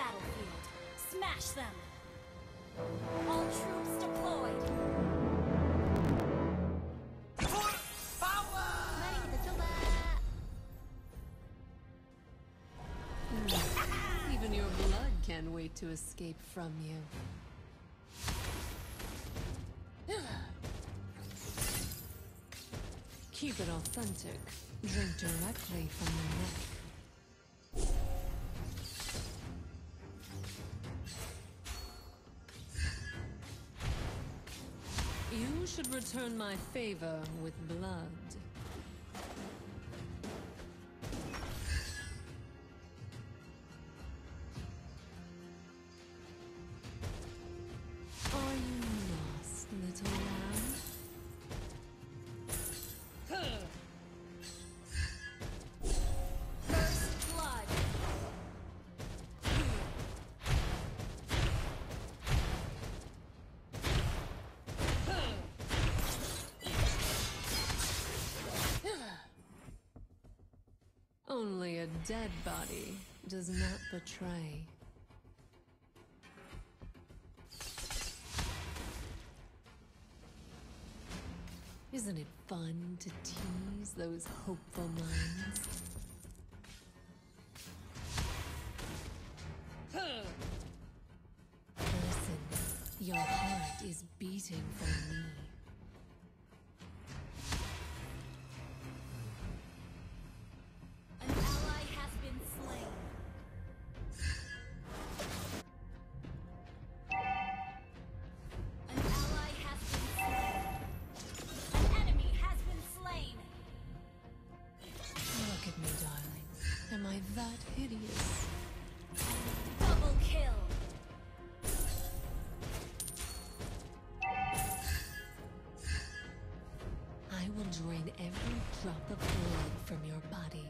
battlefield. Smash them! All troops deployed! 嗯 Even your blood can't wait to escape from you. Keep it authentic. Drink directly from the neck. Return my favor with blood. Only a dead body does not betray. Isn't it fun to tease those hopeful minds? Listen, your heart is beating for me. That hideous? Double kill. I will drain every drop of blood from your body.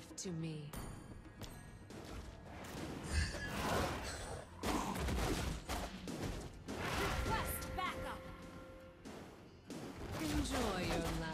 Life to me. Request backup. Enjoy your last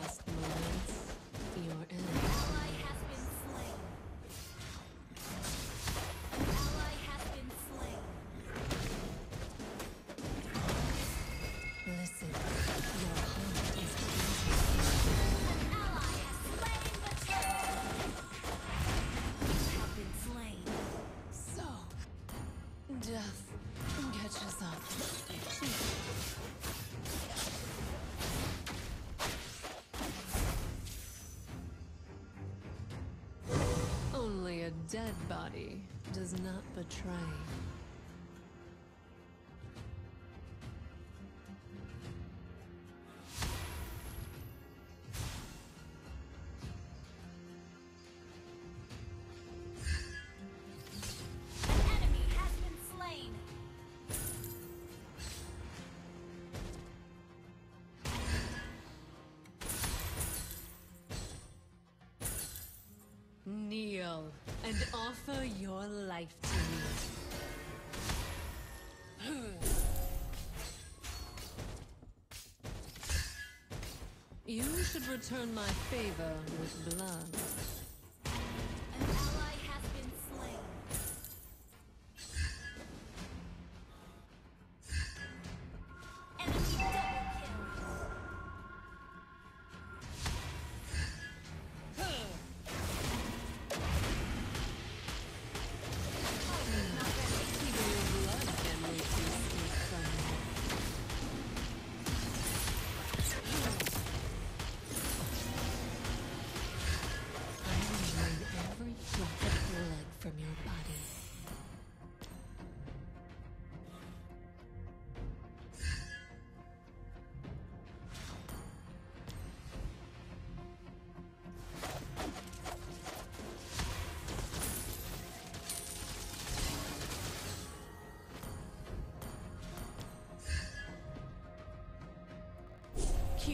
dead body does not betray. An enemy has been slain. Kneel and offer your life to me. You should return my favor with blood.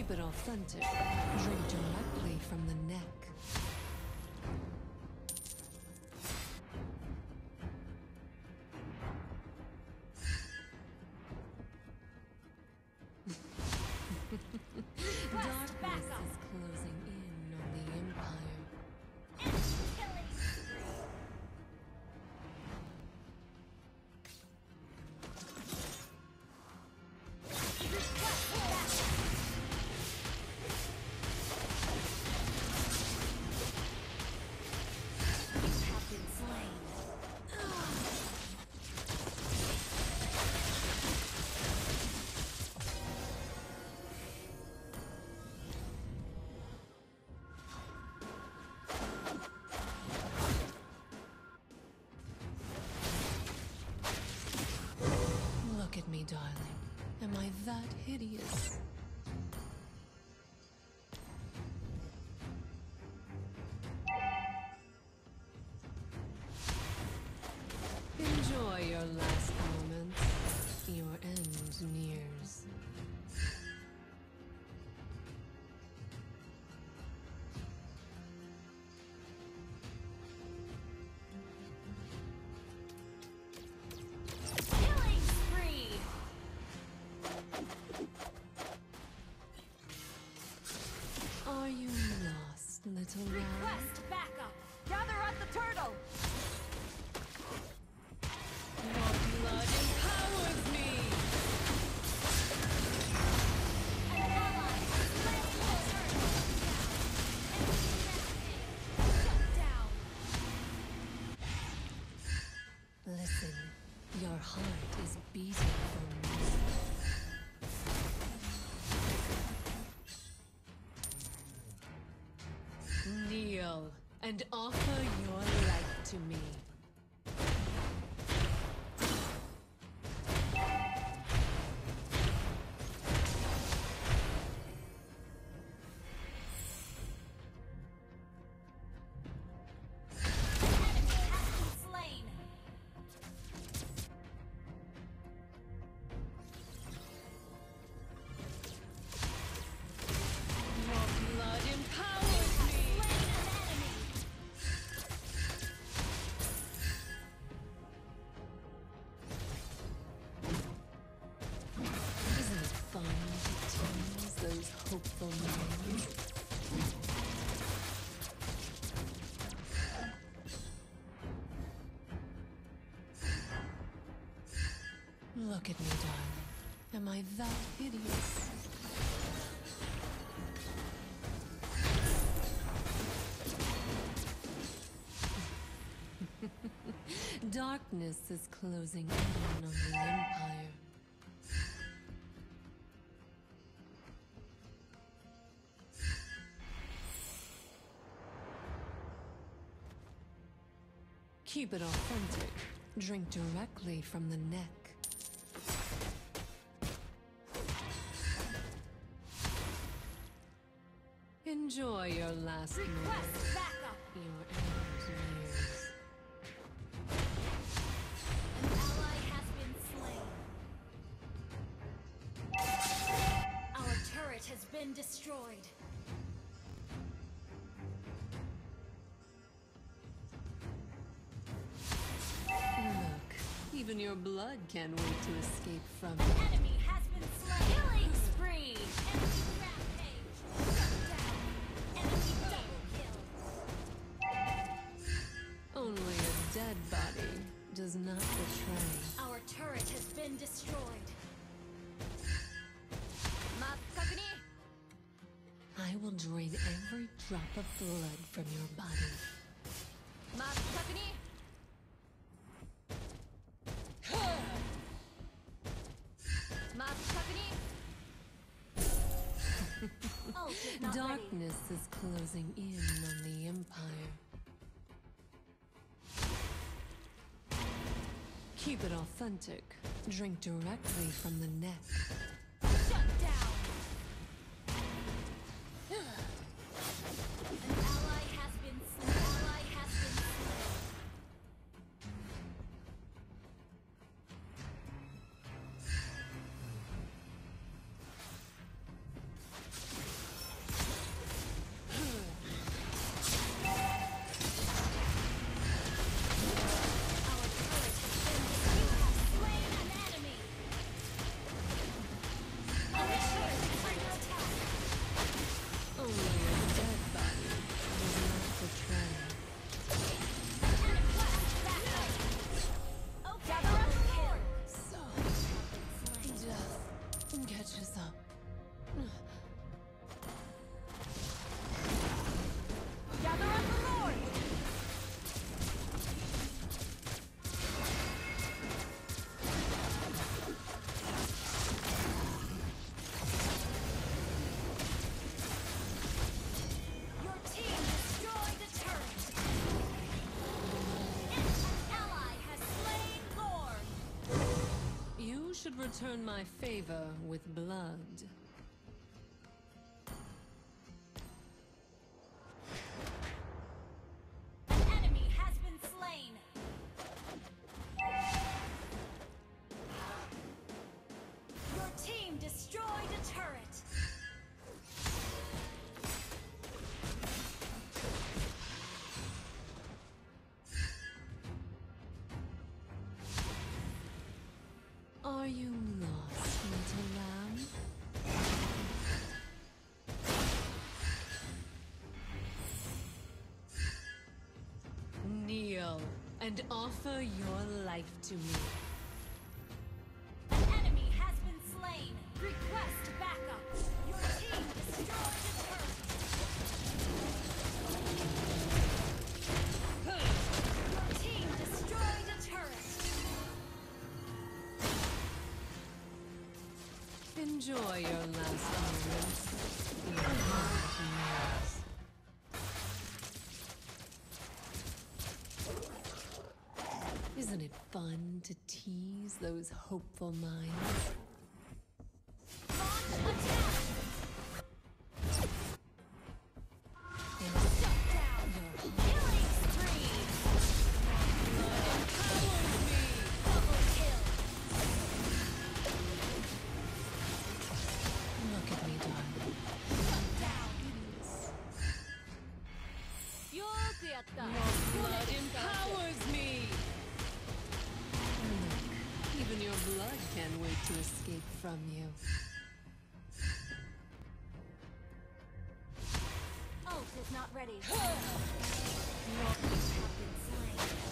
Keep it authentic. Drink directly from the neck. Me, darling. Am I that hideous? Are you lost, little lamb? Request backup! Gather at the turtle! And offer those hopeful? Look at me, darling. Am I that hideous? Darkness is closing in on the Empire. Keep it authentic. Drink directly from the neck. Enjoy your last Request backup! Your. An ally has been slain. Our turret has been destroyed. Even your blood can't wait to escape from it. Enemy has been slain. Killing spree. Enemy rampage. Shut down. Enemy double kill. Only a dead body does not betray. Our turret has been destroyed. I will drain every drop of blood from your body. Darkness is closing in on the Empire. Keep it authentic. Drink directly from the neck. Return my favor with and offer your life to me. An enemy has been slain. Request backup. Your team destroyed a turret. Your team destroyed a turret. Enjoy your last moments. Fun to tease those hopeful minds? Blood can't wait to escape from you. Ult is not ready. Your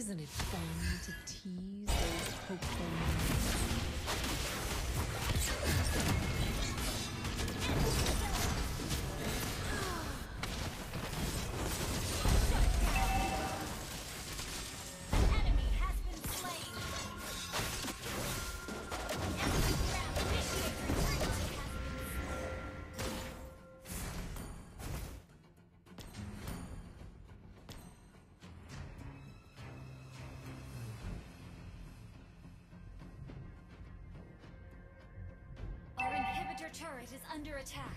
Isn't it fun to tease those hopeful Your turret is under attack.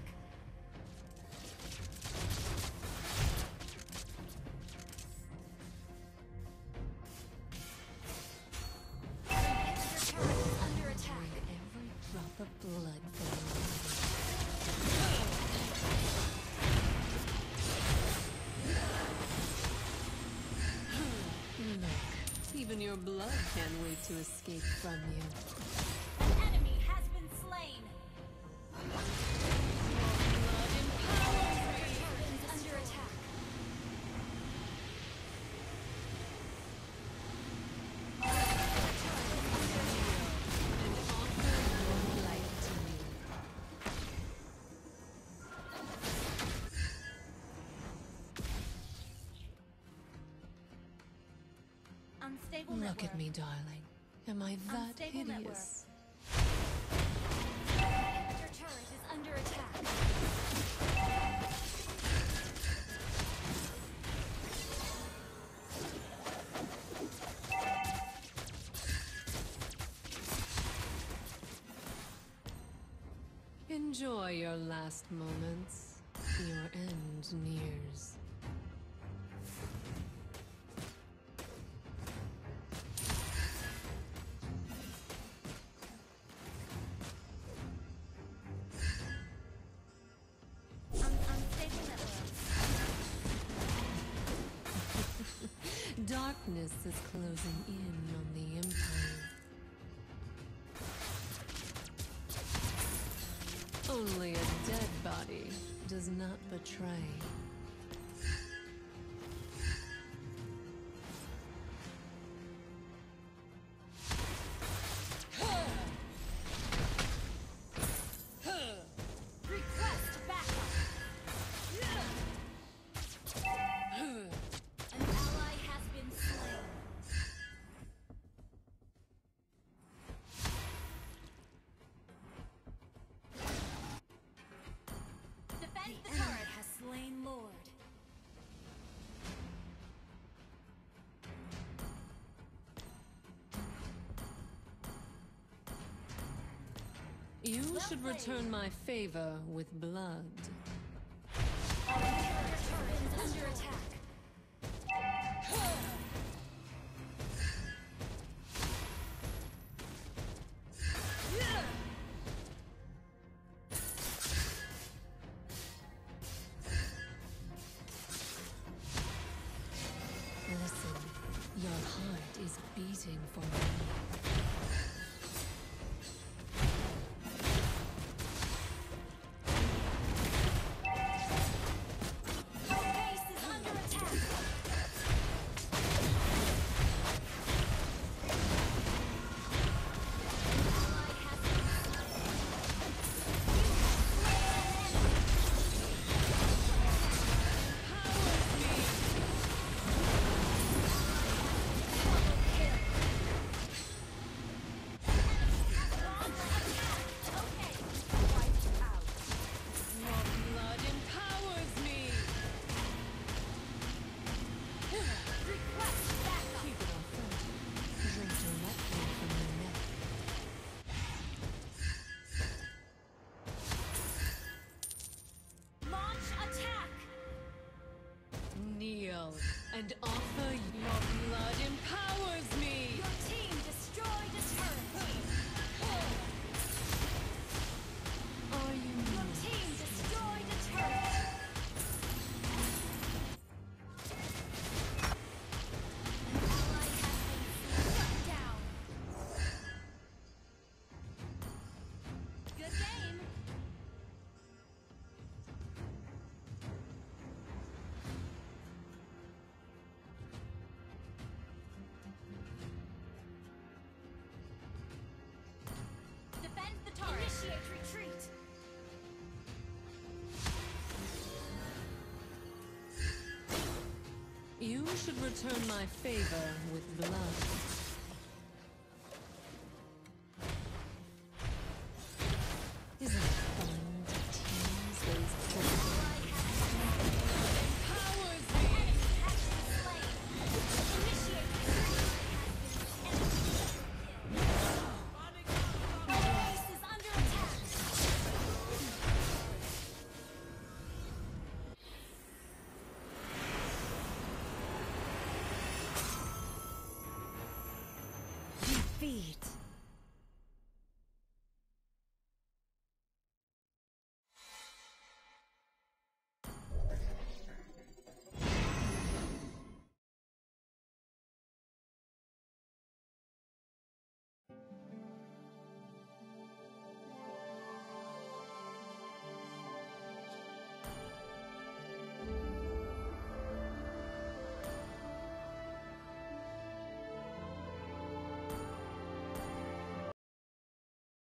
Even your blood can't wait to escape from you. Enemy has been slain! Look network. at me, darling. Am I that Unstable hideous? Network. under attack. Enjoy your last moments. Your end nears. darkness is closing in on the Empire. Only a dead body does not betray. You should return my favor with blood. kneel and offer your blood empowers me. should return my favor with blood. feet.